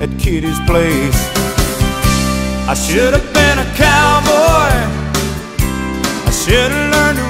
at Kitty's place. I should have been a cowboy. I should have learned to